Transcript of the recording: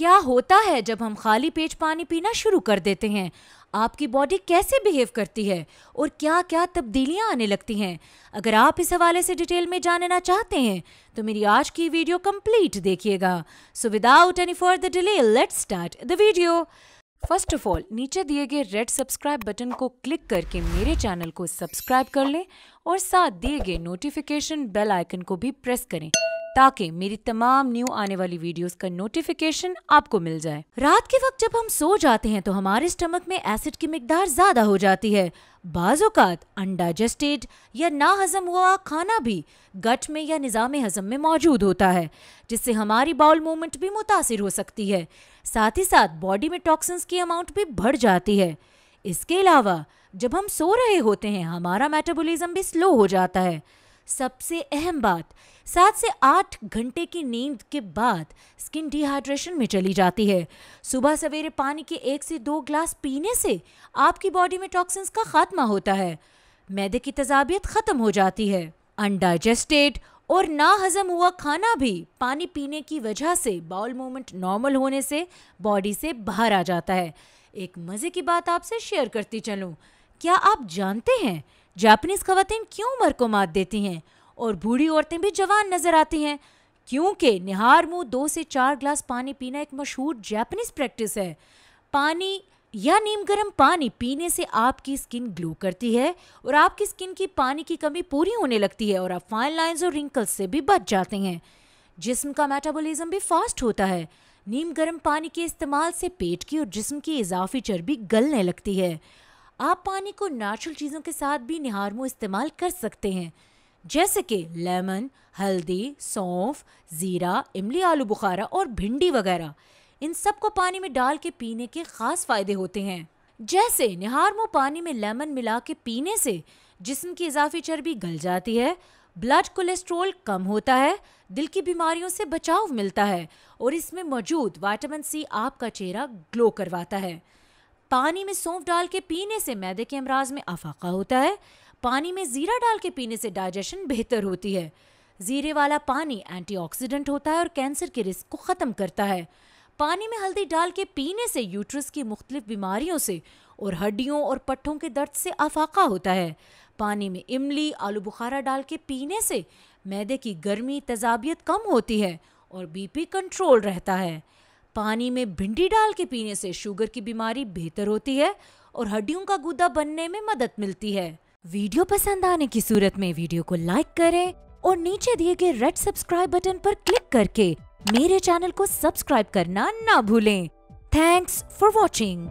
क्या होता है जब हम खाली पेट पानी पीना शुरू कर देते हैं? आपकी बॉडी कैसे बिहेव करती है? और क्या क्या तब्दीलियाँ आने लगती हैं? अगर आप इस हवाले से डिटेल में जानना चाहते हैं तो मेरी आज की वीडियो कंप्लीट देखिएगा। So without any further delay let's start the video first of all नीचे दिए गए रेड सब्सक्राइब बटन को क्लिक करके मेरे चैनल को सब्सक्राइब कर लें और साथ दिए गए नोटिफिकेशन बेल आइकन को भी प्रेस करें। ताकि मेरी तमाम न्यू आने वाली वीडियोस का नोटिफिकेशन आपको मिल जाए। रात के वक्त जब हम सो जाते हैं तो हमारे स्टमक में एसिड की मिकदार ज़्यादा हो जाती है। बाज़ात अनडाइजेस्टेड या ना हजम हुआ खाना भी गट में या निज़ाम हजम में मौजूद होता है, जिससे हमारी बाउल मूवमेंट भी मुतासर हो सकती है। साथ ही साथ बॉडी में टॉक्सिन्स की अमाउंट भी बढ़ जाती है। इसके अलावा जब हम सो रहे होते हैं, हमारा मेटाबॉलिज्म भी स्लो हो जाता है। सबसे अहम बात, सात से आठ घंटे की नींद के बाद स्किन डिहाइड्रेशन में चली जाती है। सुबह सवेरे पानी के एक से दो ग्लास पीने से आपकी बॉडी में टॉक्सिन्स का खात्मा होता है। मैदे की तजाबियत ख़त्म हो जाती है। अनडाइजेस्टेड और ना हजम हुआ खाना भी पानी पीने की वजह से बाउल मूवमेंट नॉर्मल होने से बॉडी से बाहर आ जाता है। एक मज़े की बात आपसे शेयर करती चलूँ। क्या आप जानते हैं जापानीज खातन क्यों उम्र को मात देती हैं? और बूढ़ी औरतें भी जवान नज़र आती हैं, क्योंकि निहार मुँह दो से चार ग्लास पानी पीना एक मशहूर जापानीज प्रैक्टिस है। पानी या नीम गर्म पानी पीने से आपकी स्किन ग्लो करती है और आपकी स्किन की पानी की कमी पूरी होने लगती है और आप फाइन लाइंस और रिंकल्स से भी बच जाते हैं। जिस्म का मेटाबॉलिज्म भी फास्ट होता है। नीम गर्म पानी के इस्तेमाल से पेट की और जिस्म की इजाफी चर्बी गलने लगती है। आप पानी को नेचुरल चीज़ों के साथ भी निहारमो इस्तेमाल कर सकते हैं। जैसे कि लेमन हल्दी, सौंफ, ज़ीरा, इमली, आलू बुखारा और भिंडी वगैरह। इन सबको पानी में डाल के पीने के खास फ़ायदे होते हैं। जैसे निहारमो पानी में लेमन मिला के पीने से जिसम की इजाफी चर्बी गल जाती है ब्लड कोलेस्ट्रोल कम होता है, दिल की बीमारियों से बचाव मिलता है और इसमें मौजूद विटामिन सी आपका चेहरा ग्लो करवाता है। पानी में सौंफ डाल के पीने से मैदे के अमराज में अफाका होता है। पानी में ज़ीरा डाल के पीने से डाइजेशन बेहतर होती है। ज़ीरे वाला पानी एंटीऑक्सीडेंट होता है और कैंसर के रिस्क को ख़त्म करता है। पानी में हल्दी डाल के पीने से यूट्रस की मुख्तलिफ़ बीमारियों से और हड्डियों और पट्ठों के दर्द से अफाका होता है। पानी में इमली, आलू बुखारा डाल के पीने से मैदे की गर्मी, तजाबियत कम होती है और बीपी कंट्रोल रहता है। पानी में भिंडी डाल के पीने से शुगर की बीमारी बेहतर होती है और हड्डियों का गुदा बनने में मदद मिलती है। वीडियो पसंद आने की सूरत में वीडियो को लाइक करें और नीचे दिए गए रेड सब्सक्राइब बटन पर क्लिक करके मेरे चैनल को सब्सक्राइब करना ना भूलें। Thanks for watching